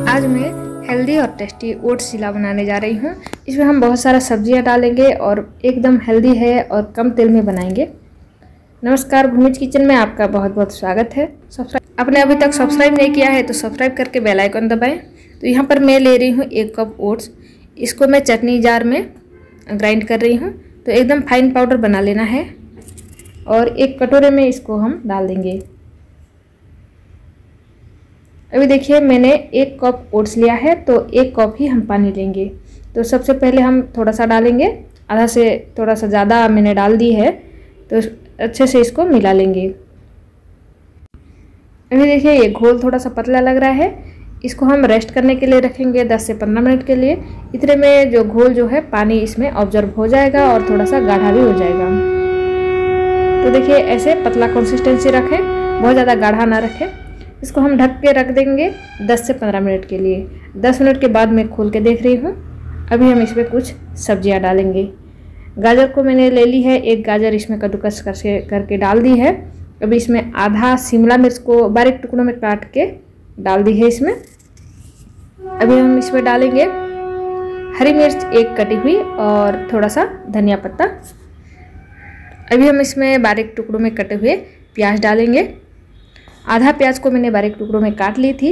आज मैं हेल्दी और टेस्टी ओट्स चिला बनाने जा रही हूँ। इसमें हम बहुत सारा सब्ज़ियाँ डालेंगे और एकदम हेल्दी है और कम तेल में बनाएँगे। नमस्कार, भूमिज किचन में आपका बहुत बहुत स्वागत है। सब्सक्राइब आपने अभी तक सब्सक्राइब नहीं किया है तो सब्सक्राइब करके बेल आइकन दबाएँ। तो यहाँ पर मैं ले रही हूँ एक कप ओट्स इसको मैं चटनी जार में ग्राइंड कर रही हूँ। तो एकदम फाइन पाउडर बना लेना है और एक कटोरे में इसको हम डाल देंगे। अभी देखिए, मैंने एक कप ओट्स लिया है तो एक कप ही हम पानी लेंगे। तो सबसे पहले हम थोड़ा सा डालेंगे। आधा से थोड़ा सा ज़्यादा मैंने डाल दी है तो अच्छे से इसको मिला लेंगे। अभी देखिए, ये घोल थोड़ा सा पतला लग रहा है। इसको हम रेस्ट करने के लिए रखेंगे 10 से 15 मिनट के लिए। इतने में जो घोल जो है, पानी इसमें ऑब्ज़र्व हो जाएगा और थोड़ा सा गाढ़ा भी हो जाएगा। तो देखिए, ऐसे पतला कंसिस्टेंसी रखें, बहुत ज़्यादा गाढ़ा ना रखें। इसको हम ढक के रख देंगे 10 से 15 मिनट के लिए। 10 मिनट के बाद मैं खोल के देख रही हूँ। अभी हम इसमें कुछ सब्ज़ियाँ डालेंगे। गाजर को मैंने ले ली है, एक गाजर इसमें कद्दूकस करके करके डाल दी है। अभी इसमें आधा शिमला मिर्च को बारीक टुकड़ों में काट के डाल दी है इसमें। अभी हम इसमें डालेंगे हरी मिर्च एक कटी हुई और थोड़ा सा धनिया पत्ता। अभी हम इसमें बारीक टुकड़ों में कटे हुए प्याज डालेंगे। आधा प्याज को मैंने बारीक टुकड़ों में काट ली थी,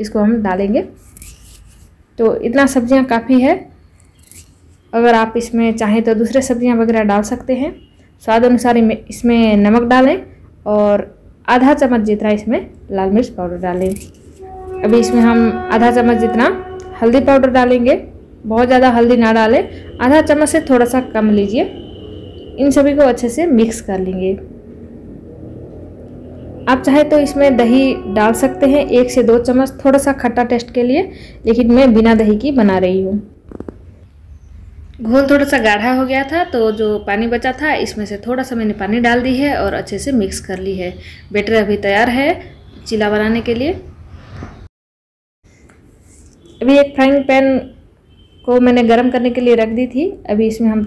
इसको हम डालेंगे। तो इतना सब्ज़ियाँ काफ़ी है। अगर आप इसमें चाहें तो दूसरे सब्ज़ियाँ वगैरह डाल सकते हैं। स्वाद अनुसार इसमें नमक डालें और आधा चम्मच जितना इसमें लाल मिर्च पाउडर डालें। अभी इसमें हम आधा चम्मच जितना हल्दी पाउडर डालेंगे। बहुत ज़्यादा हल्दी ना डालें। आधा चम्मच से थोड़ा सा कम लीजिए। इन सभी को अच्छे से मिक्स कर लेंगे। आप चाहे तो इसमें दही डाल सकते हैं, एक से दो चम्मच थोड़ा सा खट्टा टेस्ट के लिए, लेकिन मैं बिना दही की बना रही हूँ। घोल थोड़ा सा गाढ़ा हो गया था तो जो पानी बचा था, इसमें से थोड़ा सा मैंने पानी डाल दी है और अच्छे से मिक्स कर ली है। बेटर अभी तैयार है, चिला बनाने के लिए। अभी एक फ्राइंग पैन को मैंने गर्म करने के लिए रख दी थी। अभी इसमें हम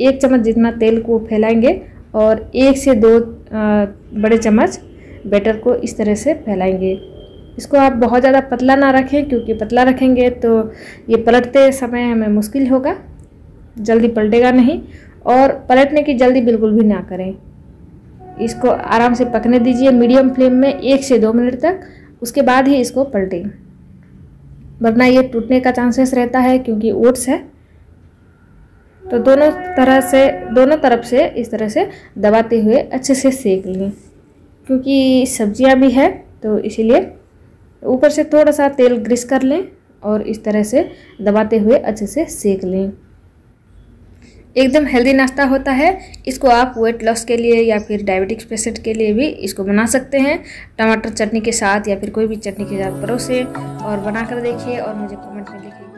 एक चम्मच जितना तेल को फैलाएँगे और एक से दो बड़े चम्मच बैटर को इस तरह से फैलाएँगे। इसको आप बहुत ज़्यादा पतला ना रखें, क्योंकि पतला रखेंगे तो ये पलटते समय हमें मुश्किल होगा। जल्दी पलटेगा नहीं और पलटने की जल्दी बिल्कुल भी ना करें। इसको आराम से पकने दीजिए मीडियम फ्लेम में एक से दो मिनट तक, उसके बाद ही इसको पलटें। वरना ये टूटने का चांसेस रहता है, क्योंकि ओट्स है। तो दोनों तरह से, दोनों तरफ़ से इस तरह से दबाते हुए अच्छे से सेक लें। क्योंकि सब्ज़ियाँ भी है तो इसीलिए ऊपर से थोड़ा सा तेल ग्रीस कर लें और इस तरह से दबाते हुए अच्छे से सेक लें। एकदम हेल्दी नाश्ता होता है। इसको आप वेट लॉस के लिए या फिर डायबिटिक्स पेशेंट के लिए भी इसको बना सकते हैं। टमाटर चटनी के साथ या फिर कोई भी चटनी के साथ परोसे और बना कर देखिए और मुझे कमेंट में लिखिए।